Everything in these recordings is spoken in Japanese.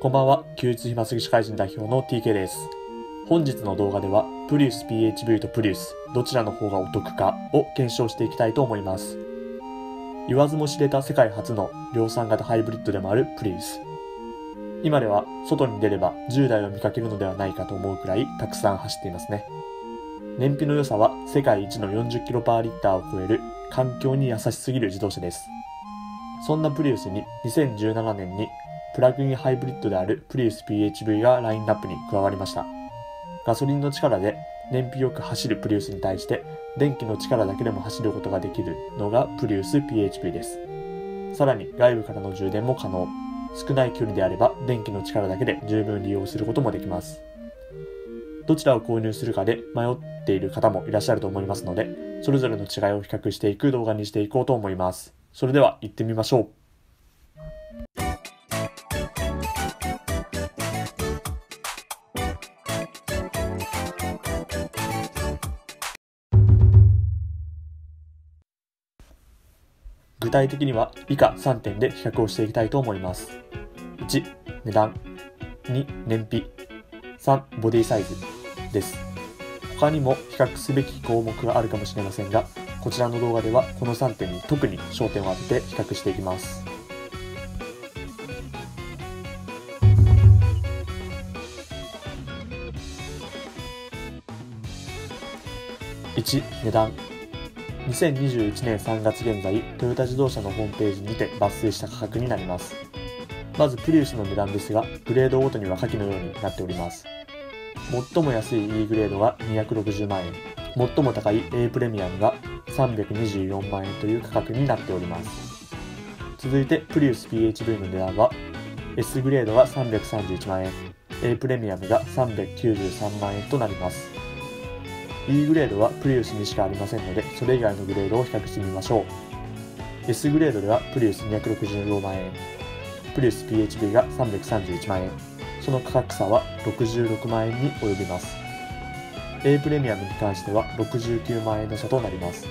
こんばんは、休日暇すぎ社会人代表の TK です。本日の動画では、プリウス PHV とプリウス、どちらの方がお得かを検証していきたいと思います。言わずも知れた世界初の量産型ハイブリッドでもあるプリウス。今では外に出れば10台を見かけるのではないかと思うくらいたくさん走っていますね。燃費の良さは世界一の40キロパーリッターを超える環境に優しすぎる自動車です。そんなプリウスに2017年にプラグインハイブリッドであるプリウス PHV がラインナップに加わりました。ガソリンの力で燃費よく走るプリウスに対して電気の力だけでも走ることができるのがプリウス PHV です。さらに外部からの充電も可能。少ない距離であれば電気の力だけで十分利用することもできます。どちらを購入するかで迷っている方もいらっしゃると思いますので、それぞれの違いを比較していく動画にしていこうと思います。それでは行ってみましょう。具体的には以下3点で比較をしていきたいと思います。1、値段。2、燃費。3、ボディサイズです。他にも比較すべき項目があるかもしれませんが、こちらの動画ではこの3点に特に焦点を当てて比較していきます。1、値段。2021年3月現在、トヨタ自動車のホームページにて抜粋した価格になります。まずプリウスの値段ですが、グレードごとには下記のようになっております。最も安い E グレードが260万円、最も高い A プレミアムが324万円という価格になっております。続いてプリウス PHV の値段は S グレードが331万円、A プレミアムが393万円となります。E グレードはプリウスにしかありませんので、それ以外のグレードを比較してみましょう。S グレードではプリウス264万円、プリウス PHB が331万円、その価格差は66万円に及びます。A プレミアムに関しては69万円の差となります。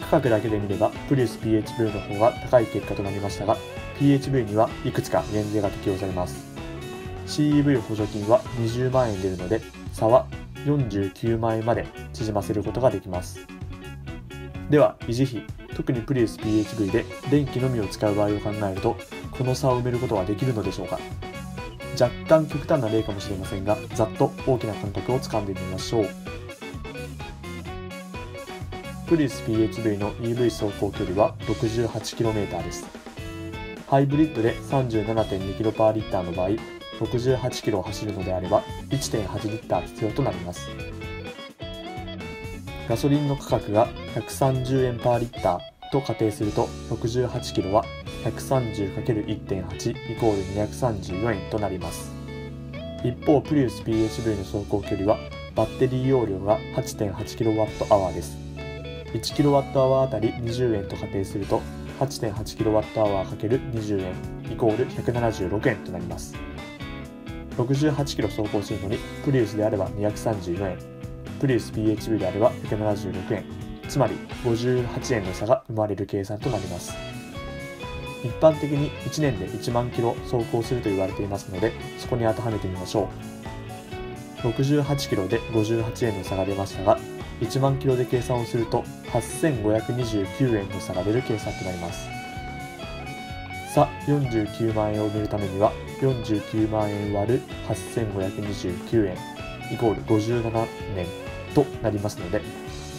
価格だけで見れば、プリウス PHV の方が高い結果となりましたが、PHV にはいくつか減税が適用されます。CEV 補助金は20万円出るので、差は49万円まで縮ませることができます。では、維持費、特にプリウス PHV で電気のみを使う場合を考えると、この差を埋めることはできるのでしょうか？若干極端な例かもしれませんが、ざっと大きな感覚をつかんでみましょう。プリウス PHV の EV 走行距離は 68km です。ハイブリッドで 37.2km/L の場合、68キロを走るのであれば1.8リッター必要となります。ガソリンの価格が130円パーリッターと仮定すると68キロは 130×1.8 イコール234円となります。一方プリウス PHV の走行距離はバッテリー容量が 8.8kWh です。1kWh あたり20円と仮定すると 8.8kWh×20 円イコール176円となります。68キロ走行するのに、プリウスであれば234円、プリウス PHV であれば176円、つまり58円の差が生まれる計算となります。一般的に1年で1万キロ走行すると言われていますので、そこに当てはめてみましょう。68キロで58円の差が出ましたが、1万キロで計算をすると8529円の差が出る計算となります。さ49万円を埋めるためには49万円割る8529円イコール57年となりますので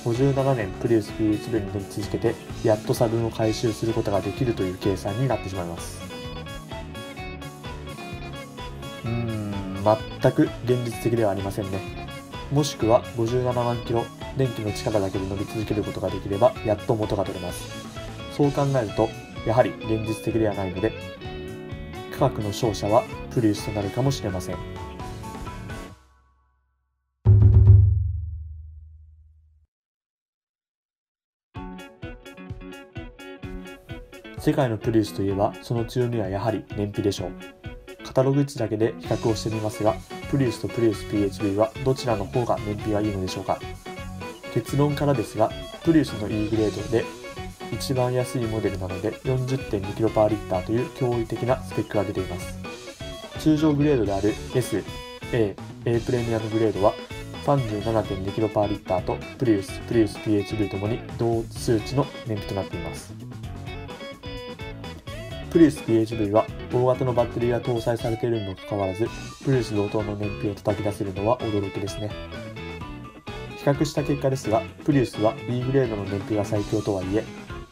57年プリウス PHV に乗り続けてやっと差分を回収することができるという計算になってしまいます。うん全く現実的ではありませんね。もしくは57万キロ電気の力だけで乗り続けることができればやっと元が取れます。そう考えるとやはり現実的ではないので価格の勝者はプリウスとなるかもしれません。世界のプリウスといえばその強みはやはり燃費でしょう。カタログ値だけで比較をしてみますがプリウスとプリウス PHV はどちらの方が燃費がいいのでしょうか。結論からですがプリウスの E グレードで一番安いモデルなので 40.2kg パリッターという驚異的なスペックが出ています。通常グレードである S、A、A プレミアムグレードは 37.2kg パリッターとプリウス、プリウス PHV ともに同数値の燃費となっています。プリウス PHV は大型のバッテリーが搭載されているにもかかわらずプリウス同等の燃費を叩き出せるのは驚きですね。比較した結果ですがプリウスは B グレードの燃費が最強とはいえ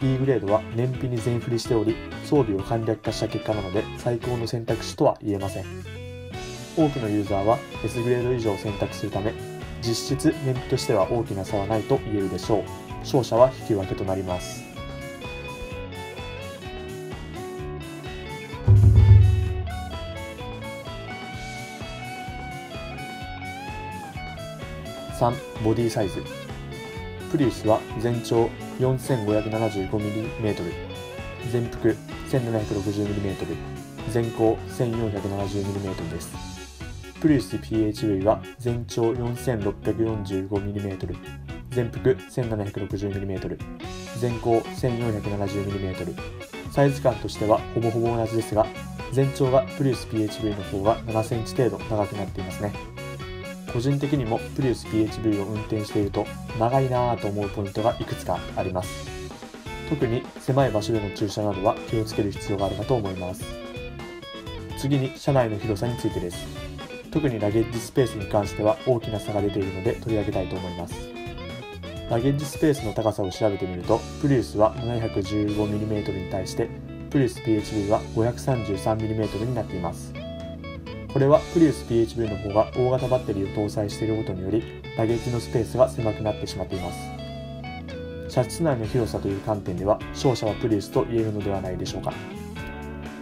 B グレードは燃費に全振りしており装備を簡略化した結果なので最高の選択肢とは言えません。多くのユーザーは S グレード以上を選択するため実質燃費としては大きな差はないと言えるでしょう。勝者は引き分けとなります。3ボディサイズ。プリウスは全長 4575mm 全幅 1760mm 全高 1470mm です。プリウス PHV は全長 4645mm 全幅 1760mm 全高 1470mm サイズ感としてはほぼほぼ同じですが全長がプリウス PHV の方が7センチ程度長くなっていますね。個人的にもプリウス PHV を運転していると長いなぁと思うポイントがいくつかあります。特に狭い場所での駐車などは気をつける必要があるかと思います。次に車内の広さについてです。特にラゲッジスペースに関しては大きな差が出ているので取り上げたいと思います。ラゲッジスペースの高さを調べてみるとプリウスは 715mm に対してプリウス PHV は 533mm になっています。これはプリウス PHV の方が大型バッテリーを搭載していることにより打撃のスペースが狭くなってしまっています。車室内の広さという観点では勝者はプリウスと言えるのではないでしょうか。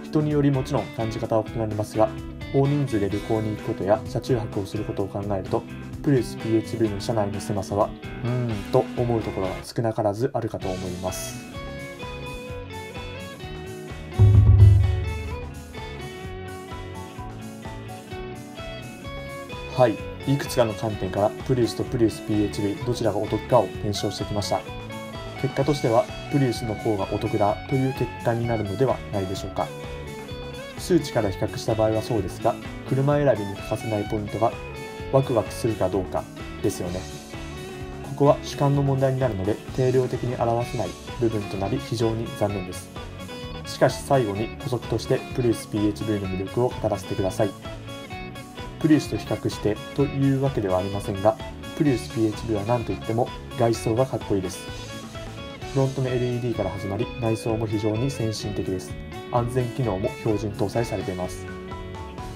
人によりもちろん感じ方は異なりますが大人数で旅行に行くことや車中泊をすることを考えるとプリウス PHV の車内の狭さはうーんと思うところは少なからずあるかと思います。はい、いくつかの観点からプリウスとプリウス PHV どちらがお得かを検証してきました。結果としてはプリウスの方がお得だという結果になるのではないでしょうか。数値から比較した場合はそうですが車選びに欠かせないポイントがワクワクするかどうかですよね。ここは主観の問題になるので定量的に表せない部分となり非常に残念です。しかし最後に補足としてプリウス PHV の魅力を語らせてください。プリウスと比較してというわけではありませんが、プリウス PHV は何といっても外装がかっこいいです。フロントの LED から始まり、内装も非常に先進的です。安全機能も標準搭載されています。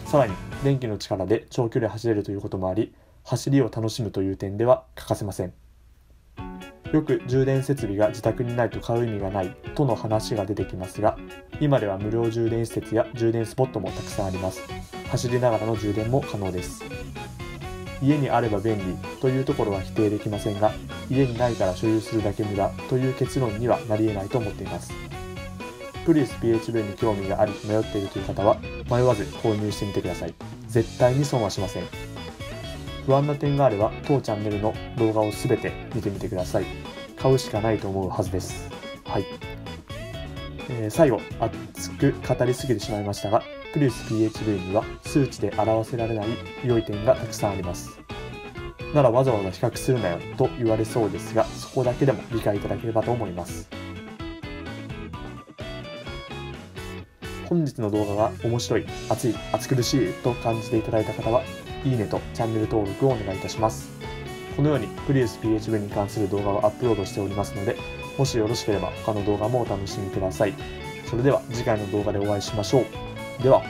さらに、電気の力で長距離走れるということもあり、走りを楽しむという点では欠かせません。よく充電設備が自宅にないと買う意味がないとの話が出てきますが、今では無料充電施設や充電スポットもたくさんあります。走りながらの充電も可能です。家にあれば便利というところは否定できませんが、家にないから所有するだけ無駄という結論にはなり得ないと思っています。プリウス PHV に興味があり迷っているという方は迷わず購入してみてください。絶対に損はしません。不安な点があれば当チャンネルの動画を全て見てみてください。買うしかないと思うはずです。はい。えー、最後、熱く語りすぎてしまいましたが、プリウス PHV には数値で表せられない良い点がたくさんあります。ならわざわざ比較するなよと言われそうですが、そこだけでも理解いただければと思います。本日の動画が面白い、熱い、熱苦しいと感じていただいた方は、いいねとチャンネル登録をお願いいたします。このようにプリウス PHV に関する動画をアップロードしておりますので、もしよろしければ他の動画もお楽しみください。それでは次回の動画でお会いしましょう。では。